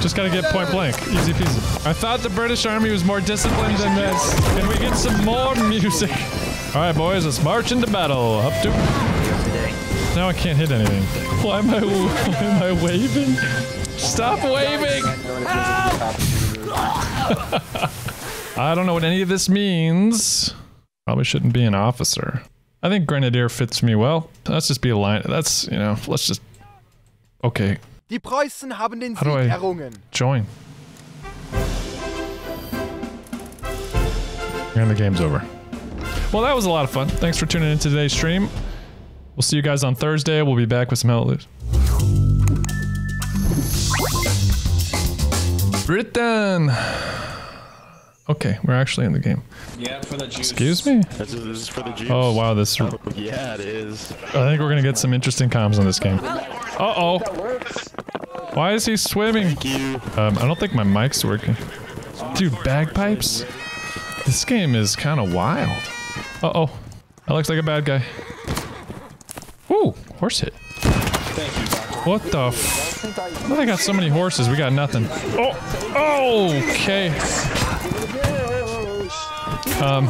Just gotta get point blank. Easy peasy. I thought the British Army was more disciplined than this. Can we get some more music? All right, boys, let's march into battle. Up to. Now I can't hit anything. Why am I? Why am I waving? Stop waving! I don't know what any of this means. Probably shouldn't be an officer. I think grenadier fits me well. Let's just be a line. That's you know. Let's just. Okay, Die Preußen haben den How do Sieg I- errungen. join. And the game's over. Well, that was a lot of fun. Thanks for tuning in to today's stream. We'll see you guys on Thursday. We'll be back with some Hell Loose. Britain. Okay, we're actually in the game. Yeah, for the juice. Excuse me. This is, this is for the juice. Oh wow, this. I Yeah, it is. I think we're gonna get some interesting comms on this game. Uh oh. Why is he swimming? Um, I don't think my mic's working. Dude, bagpipes? This game is kind of wild. Uh oh. That looks like a bad guy. Ooh, horse hit. Thank you, What the f? They got so many horses? We got nothing. Oh, oh, okay. Um.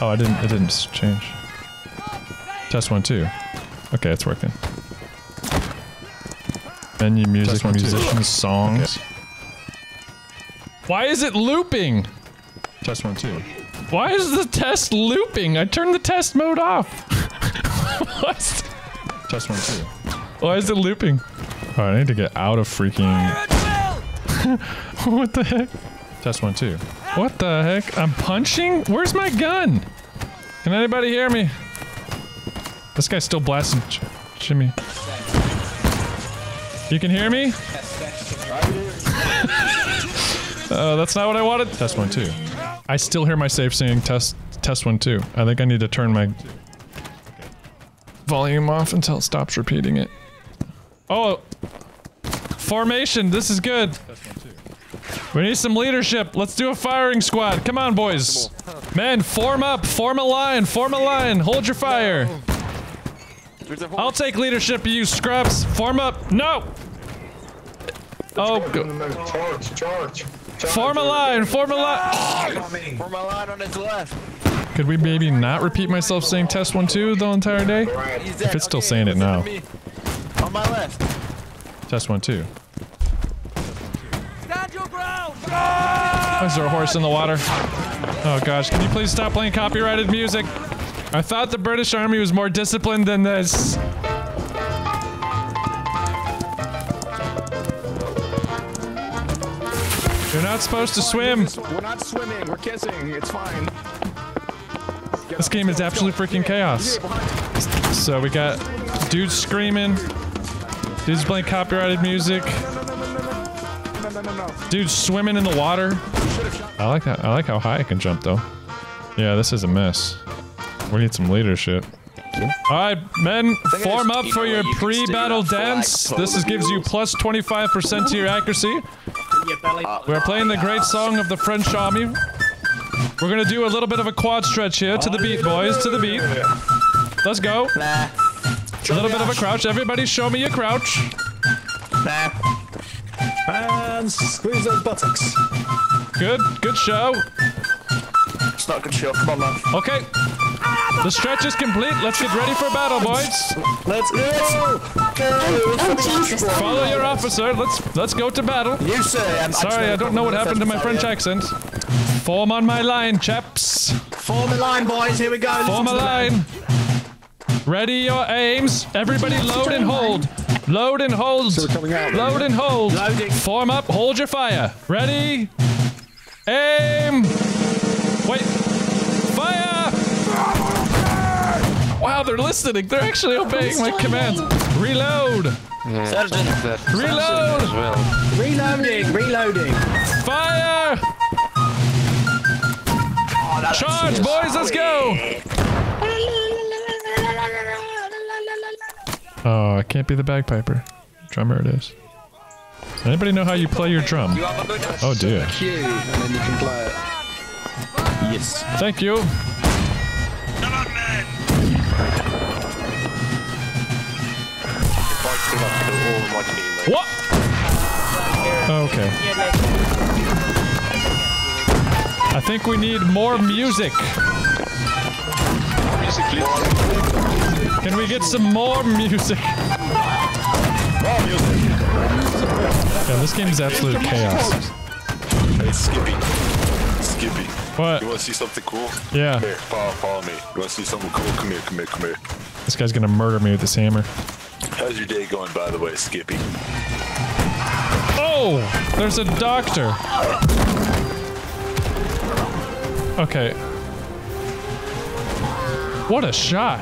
Oh, I didn't. It didn't change. Test one two. Okay, it's working. Menu, music, one, musicians, songs. Why is it looping? Test one, two. Why is the test looping? I turned the test mode off. what? Test one, two. Why is it looping? Oh, I need to get out of freaking. what the heck? Test one, two. What the heck? I'm punching? Where's my gun? Can anybody hear me? This guy's still blasting Jimmy. You can hear me? Oh, that's not what I wanted. Test one, two. I still hear my safe saying test test one two. I think I need to turn my volume off until it stops repeating it. Oh, formation. This is good. We need some leadership. Let's do a firing squad. Come on, boys. Men, form up. Form a line. Form a line. Hold your fire. I'll take leadership, you scrubs. Form up. No. Oh, go. Charge, charge. form a line. Form a line. For my line on his left. Could we maybe not repeat myself saying test one two the entire day? If it's still saying it now. On my left. Test one two. Stand your ground! Why is there a horse in the water? Oh gosh, can you please stop playing copyrighted music? I thought the British Army was more disciplined than this. Not supposed to swim. We're not swimming, we're kissing. It's fine. This game is absolute freaking chaos. So we got dudes screaming, dudes playing copyrighted music, No, no, no, no. dudes swimming in the water. I like that. I like how high I can jump though. Yeah, this is a mess. We need some leadership. Alright, men, form up for your pre-battle dance. This is, gives you plus 25% to your accuracy. Uh, we're playing the great song of the French army. We're gonna do a little bit of a quad stretch here to the beat, boys, to the beat. Let's go. A little bit of a crouch. Everybody show me your crouch. And squeeze those buttocks. Good, good show. It's not a good show. Come on, man. Okay. The stretch is complete. Let's get ready for battle, boys. Let's go! Follow your officer. Let's let's go to battle. You say. I'm Sorry, I don't know what happened to my French accent. Form on my line, chaps. Form a line, boys. Here we go. Form a line. Ready your aims. Everybody load and hold. Load and hold. coming out. Load and hold. Loading. Form up. Hold your fire. Ready. Aim. Wow, they're listening. They're actually obeying my commands. Reload. Sergeant. Reload. Reloading. Reloading. Fire. Charge, boys. Let's go. Oh, I can't be the bagpiper. Drummer it is. Anybody know how you play your drum? Oh dear. Q, and then you can play it. Yes. Thank you. What? Oh, okay. I think we need more music. Music, please. Can we get some more music? Yeah, this game is absolute chaos. Hey, Skippy. Skippy. What? You want to see something cool? Yeah. Here, follow, follow me. You want to see something cool? Come here, come here, come here. This guy's gonna murder me with this hammer. How's your day going, by the way, Skippy? Oh! There's a doctor. Okay. What a shot.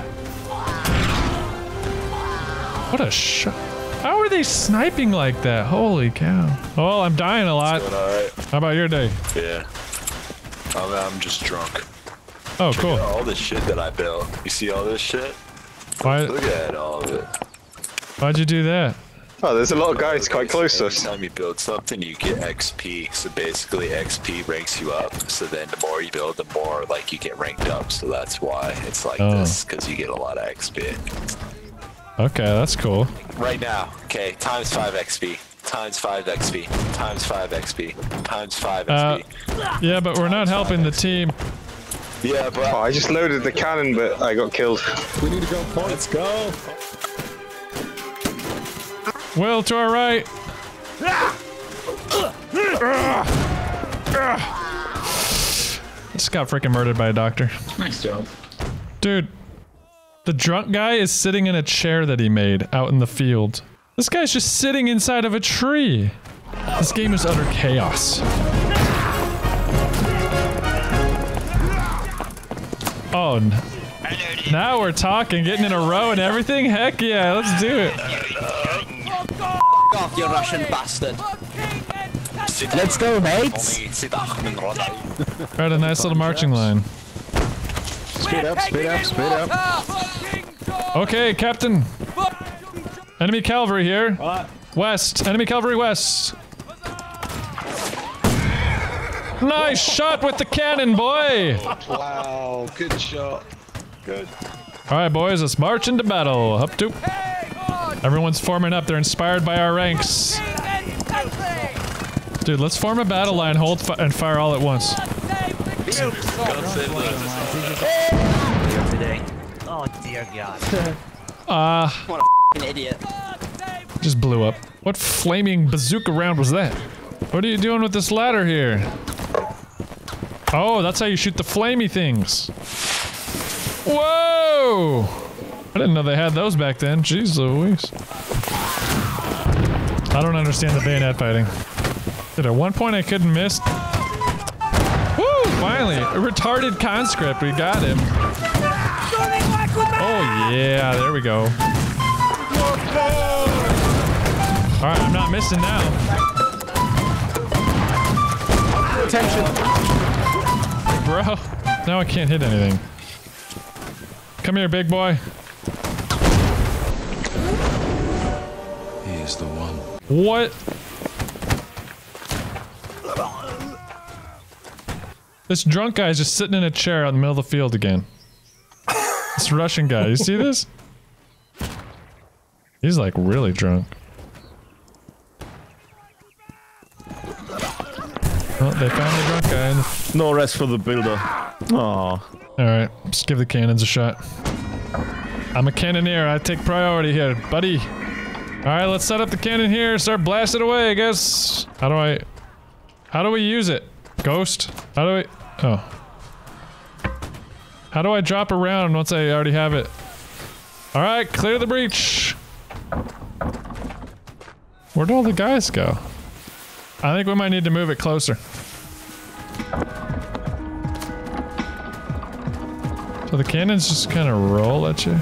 What a shot. How are they sniping like that? Holy cow. Oh, I'm dying a lot. But alright. How about your day? Yeah. I'm, I'm just drunk. Oh, cool. All this shit that I built. You see all this shit? Why, Look at all of it. Why'd you do that? Oh, there's a lot of guys quite close to us. Every us. time you build something, you get XP. So basically, XP ranks you up. So then, the more you build, the more like you get ranked up. So that's why it's like Oh. this, because you get a lot of XP. Okay, that's cool. Right now, okay, times five XP, times five XP, times five XP, times five Uh, XP. yeah, but we're not helping the team. yeah, Oh, I just loaded the cannon, but I got killed. We need to go points. Go. Will, to our right. Just got freaking murdered by a doctor. Nice job. Dude, the drunk guy is sitting in a chair that he made out in the field. This guy's just sitting inside of a tree. This game is utter chaos. Oh, now we're talking, getting in a row and everything? Heck yeah, let's do it. Off, you Russian bastard. let's go, mates. Right, a nice little marching line. Speed up, speed up, speed up. Okay, Captain. Enemy cavalry here. West. Enemy cavalry west. Nice shot with the cannon, boy. Wow, good shot. Good. All right, boys, let's march into battle. Up to. Everyone's forming up. They're inspired by our ranks. Dude, let's form a battle line, hold fi and fire all at once. Oh dear God. Ah, An idiot. just blew up. What flaming bazooka round was that? What are you doing with this ladder here? Oh, that's how you shoot the flamey things. Whoa! I didn't know they had those back then. Jeez Louise. I don't understand the bayonet fighting. Dude, at one point I couldn't miss. Woo! Finally! A retarded conscript. We got him. Oh, yeah. There we go. Alright, I'm not missing now. Attention. Bro, now I can't hit anything. Come here, big boy. He is the one. What? This drunk guy is just sitting in a chair out in the middle of the field again. This Russian guy, you see this? He's like really drunk. Oh, they found the drunk guy. in No rest for the builder. Aw. Alright, just give the cannons a shot. I'm a cannoneer, I take priority here, buddy. Alright, let's set up the cannon here, start blasting away, I guess. How do I... How do we use it? Ghost? How do I... Oh. How do I drop around once I already have it? Alright, clear the breach. Where'd all the guys go? I think we might need to move it closer. So the cannons just kind of roll at you?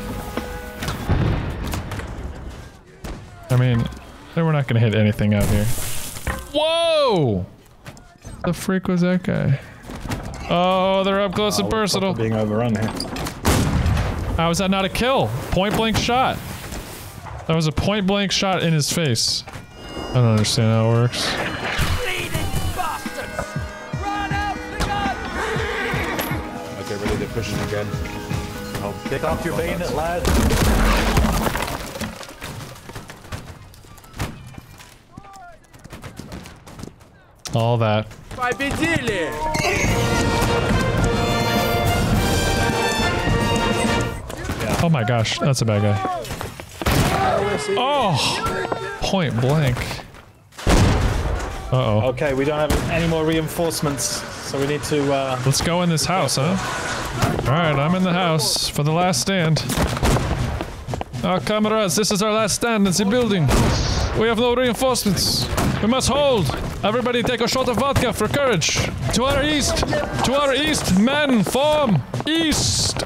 I mean, we're not gonna hit anything out here. Whoa! The freak was that guy? Oh, they're up close and personal. Being overrun here. How is that not a kill? Point blank shot. That was a point blank shot in his face. I don't understand how it works. Okay, ready to push it again. Oh, Take off your bayonet, lad. All that. Oh my gosh, that's a bad guy. Oh! Point blank. Uh-oh. Okay, we don't have any more reinforcements, so we need to, uh... Let's go in this house, huh? Alright, I'm in the house for the last stand. Ah, comrades, this is our last stand in the building. We have no reinforcements. We must hold. Everybody take a shot of vodka for courage. To our east. To our east. Men, form. East.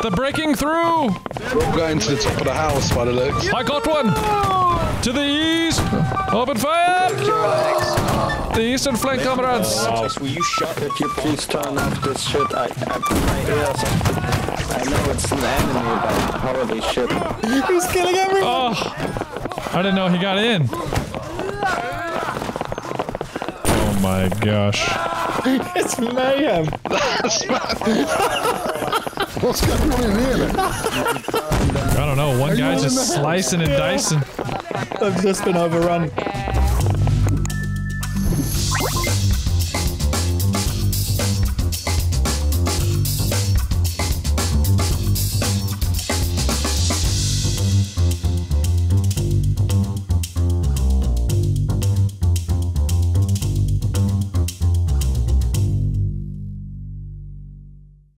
The breaking through. We're going to the top of the house by the looks. I got one. To the east. Open fire. The eastern flank, comrades. Will you shut If you please turn off this shit, I, I, my ears I know it's an enemy, but holy shit. He's killing everyone! Oh, I didn't know he got in. Oh my gosh. It's mayhem! What's going on in here then? I don't know. One Are you guy all in just slicing and dicing. I've just been overrun.